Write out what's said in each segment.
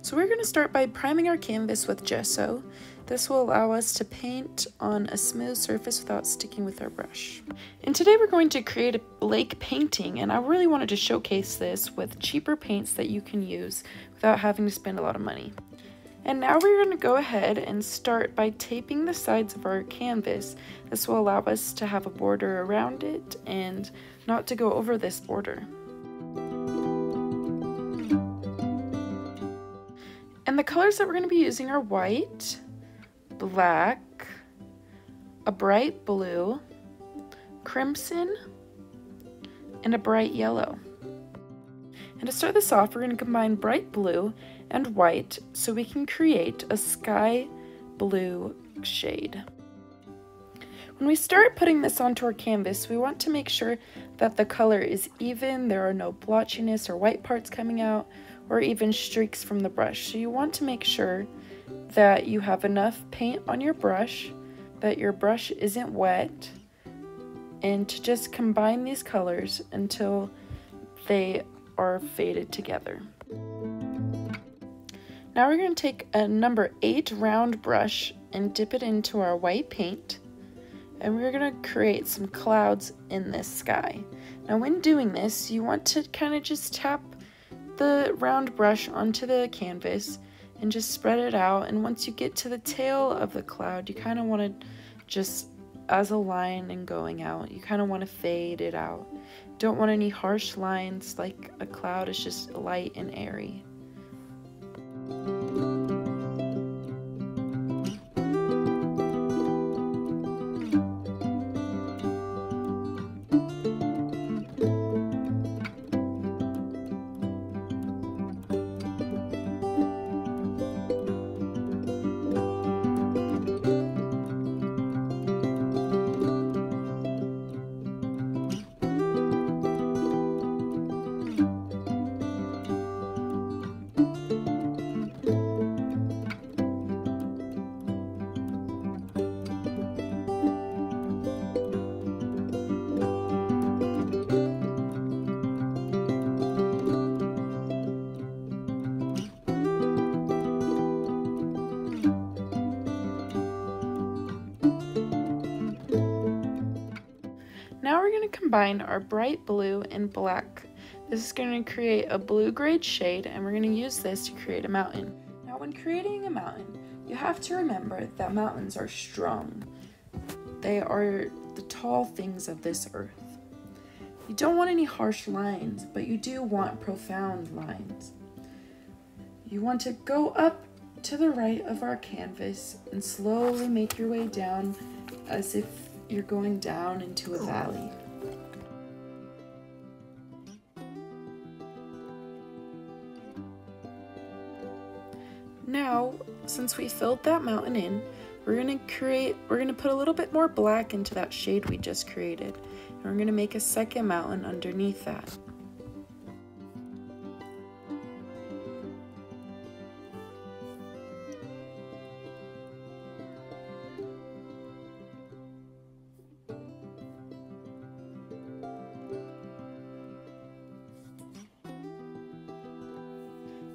So we're going to start by priming our canvas with gesso. This will allow us to paint on a smooth surface without sticking with our brush. And today we're going to create a lake painting and I really wanted to showcase this with cheaper paints that you can use without having to spend a lot of money. And now we're going to go ahead and start by taping the sides of our canvas. This will allow us to have a border around it and not to go over this border. The colors that we're going to be using are white, black, a bright blue, crimson, and a bright yellow. And to start this off, we're going to combine bright blue and white so we can create a sky blue shade. When we start putting this onto our canvas, we want to make sure that the color is even, there are no blotchiness or white parts coming out, or even streaks from the brush. So you want to make sure that you have enough paint on your brush, that your brush isn't wet, and to just combine these colors until they are faded together. Now we're going to take a number 8 round brush and dip it into our white paint and we're going to create some clouds in this sky. Now when doing this you want to kind of just tap the round brush onto the canvas and just spread it out. And once you get to the tail of the cloud, you kind of want to just, as a line and going out, you kind of want to fade it out. Don't want any harsh lines like a cloud is just light and airy. Combine our bright blue and black. This is going to create a blue grade shade and we're going to use this to create a mountain. Now when creating a mountain, you have to remember that mountains are strong. They are the tall things of this earth. You don't want any harsh lines, but you do want profound lines. You want to go up to the right of our canvas and slowly make your way down as if you're going down into a valley. Now, since we filled that mountain in, we're gonna create, we're gonna put a little bit more black into that shade we just created. And we're gonna make a second mountain underneath that.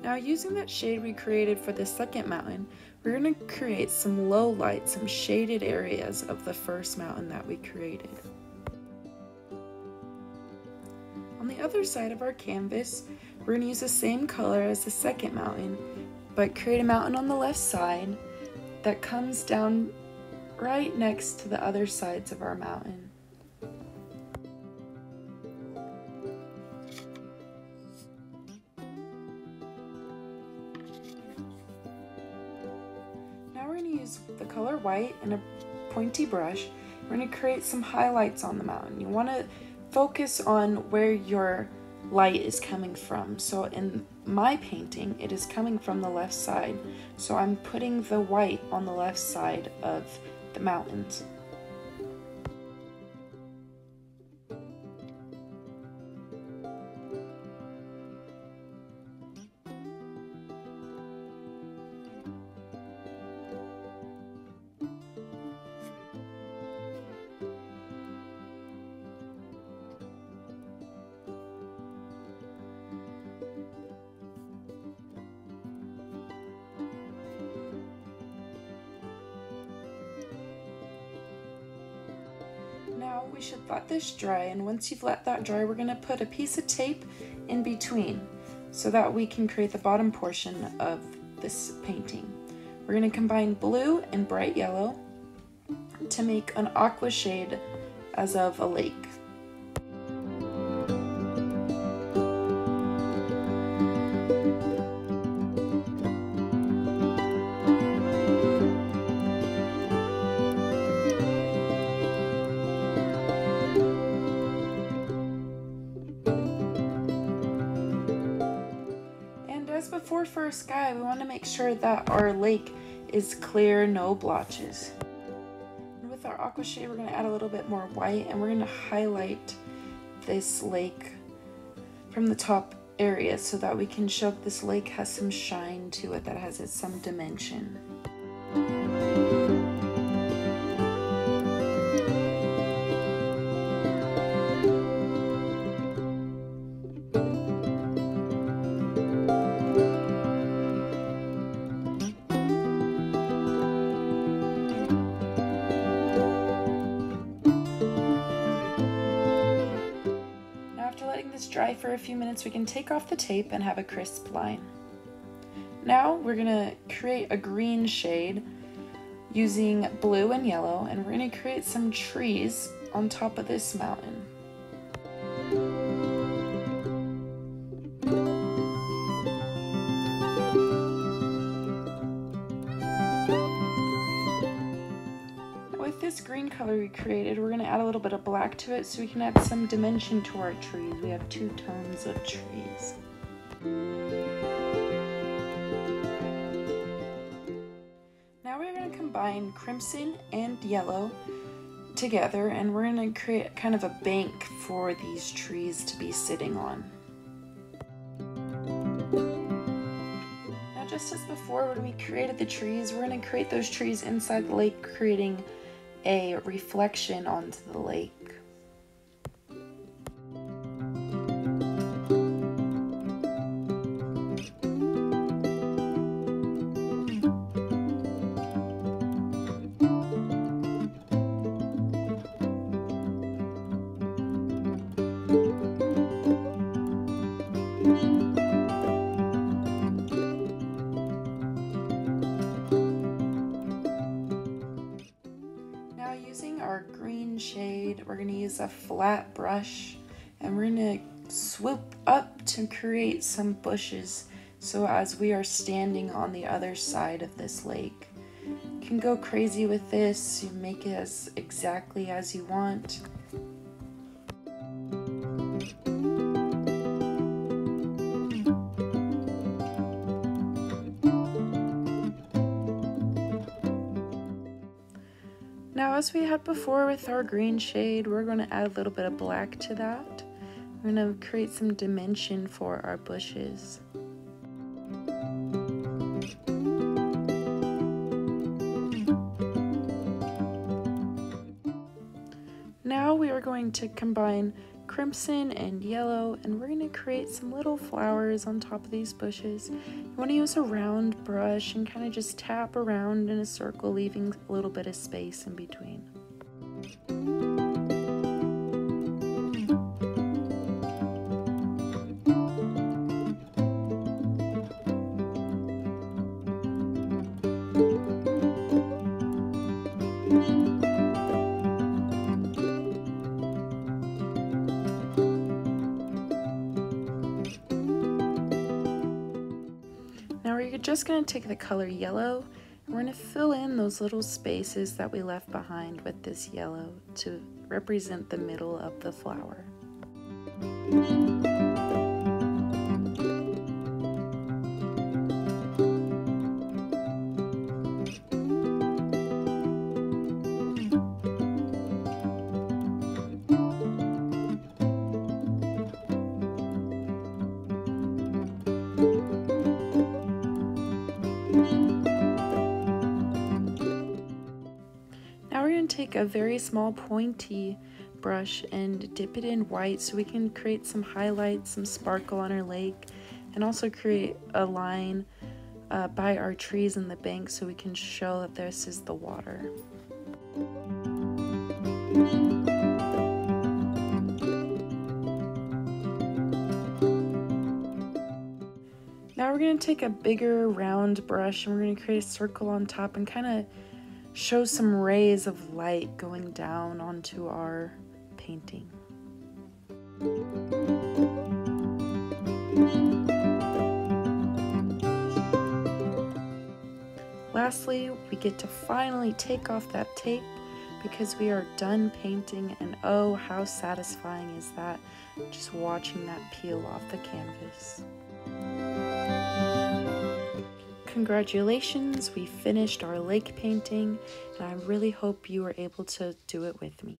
Now using that shade we created for the second mountain, we're going to create some low light, some shaded areas of the first mountain that we created. On the other side of our canvas, we're going to use the same color as the second mountain, but create a mountain on the left side that comes down right next to the other sides of our mountain. White and a pointy brush, we're going to create some highlights on the mountain. You want to focus on where your light is coming from. So in my painting, it is coming from the left side. So I'm putting the white on the left side of the mountains. Now we should let this dry and once you've let that dry we're going to put a piece of tape in between so that we can create the bottom portion of this painting. We're going to combine blue and bright yellow to make an aqua shade as of a lake. For our sky, we want to make sure that our lake is clear, no blotches. And with our aqua shade, we're going to add a little bit more white and we're going to highlight this lake from the top area so that we can show this lake has some shine to it, that has some dimension. Dry for a few minutes, we can take off the tape and have a crisp line. Now we're gonna create a green shade using blue and yellow, and we're gonna create some trees on top of this mountain. This green color we created, we're gonna add a little bit of black to it so we can add some dimension to our trees. We have two tones of trees. Now we're gonna combine crimson and yellow together and we're gonna create kind of a bank for these trees to be sitting on. Now just as before when we created the trees, we're gonna create those trees inside the lake creating a reflection onto the lake. Shade. We're going to use a flat brush and we're going to swoop up to create some bushes so as we are standing on the other side of this lake. You can go crazy with this, you make it as exactly as you want. As we had before with our green shade, we're going to add a little bit of black to that. We're going to create some dimension for our bushes. Now we are going to combine crimson and yellow and we're going to create some little flowers on top of these bushes. You want to use a round brush and kind of just tap around in a circle leaving a little bit of space in between. Just going to take the color yellow and we're going to fill in those little spaces that we left behind with this yellow to represent the middle of the flower. take a very small pointy brush and dip it in white so we can create some highlights, some sparkle on our lake, and also create a line uh, by our trees in the bank so we can show that this is the water. Now we're going to take a bigger round brush and we're going to create a circle on top and kind of show some rays of light going down onto our painting. Lastly, we get to finally take off that tape because we are done painting and oh how satisfying is that just watching that peel off the canvas. Congratulations, we finished our lake painting and I really hope you were able to do it with me.